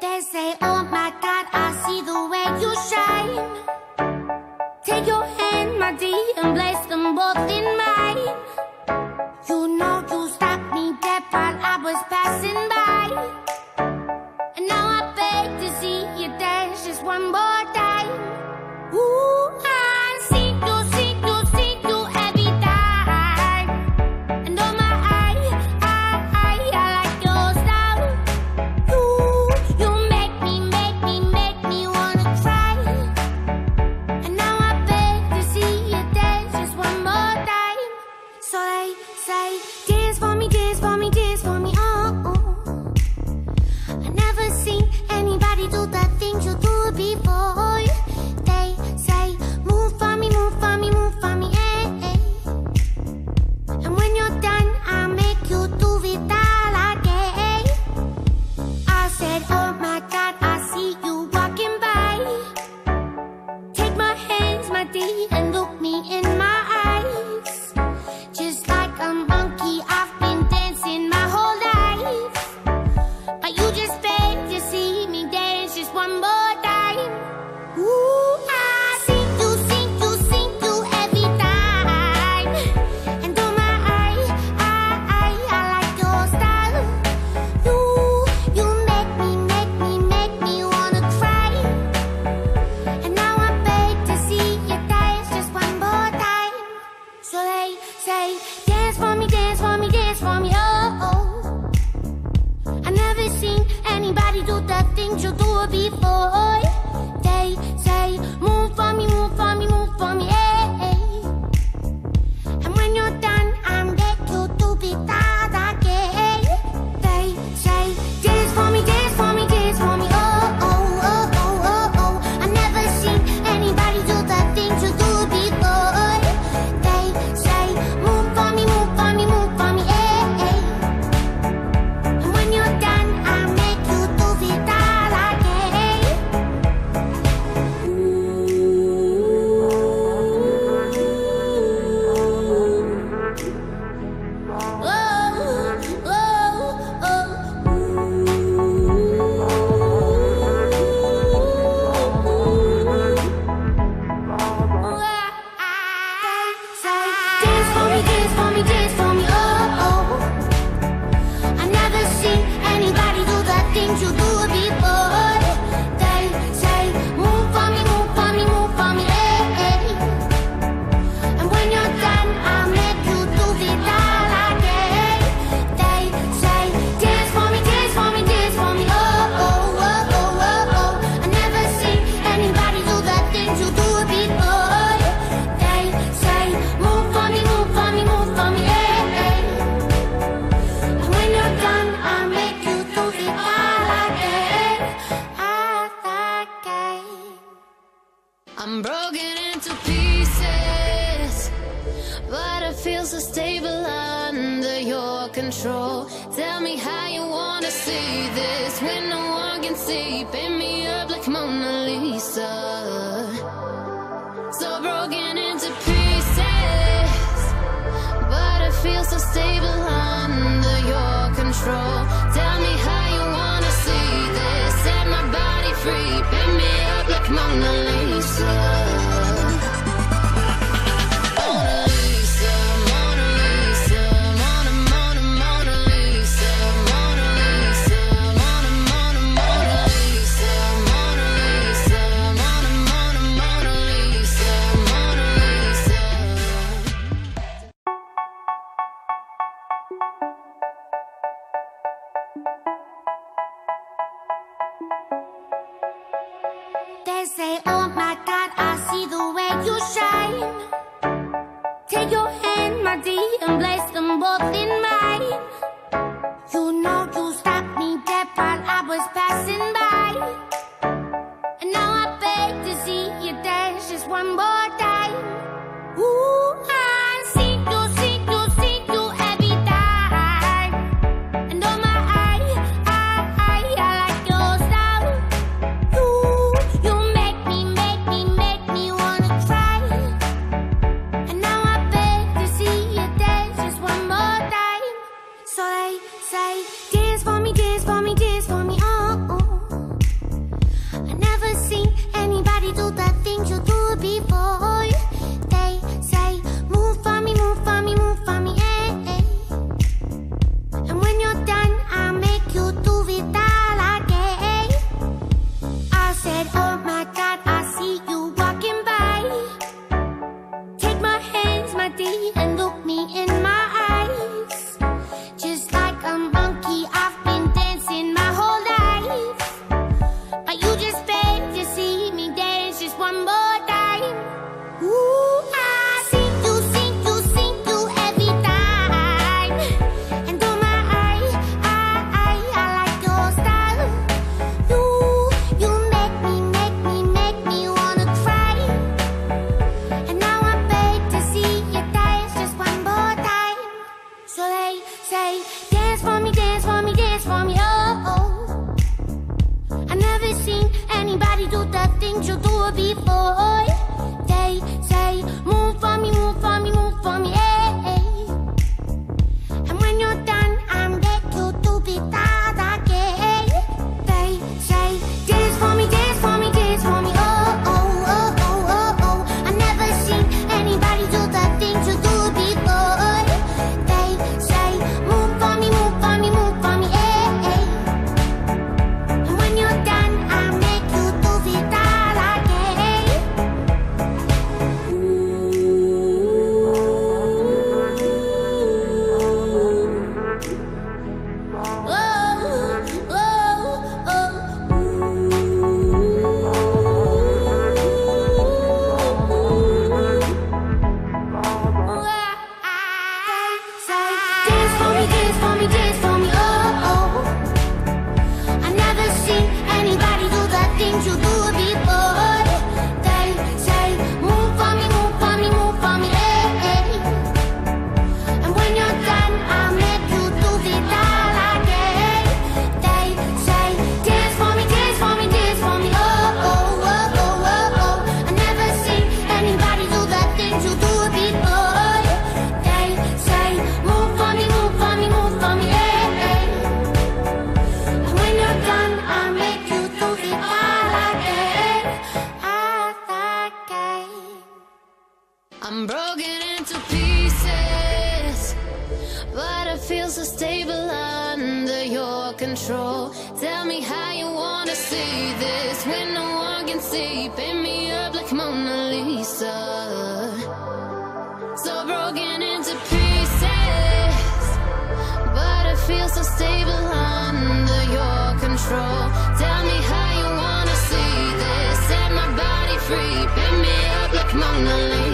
They say, oh my God, I see the way you shine. Take your hand, my dear, and bless them both in mine. say, seen anybody do the things you do before. I'm broken into pieces, but I feel so stable under your control. Tell me how you wanna see this when no one can see. Paint me up like Mona Lisa. So broken into pieces, but I feel so stable under your control. Tell me how you wanna see this. Set my body free. Paint me Mona Lisa. before. I'm broken into pieces, but I feel so stable under your control. Tell me how you wanna see this when no one can see. Paint me up like Mona Lisa. So broken into pieces, but I feel so stable under your control. Tell me how you wanna see this. Set my body free. Paint me up like Mona Lisa.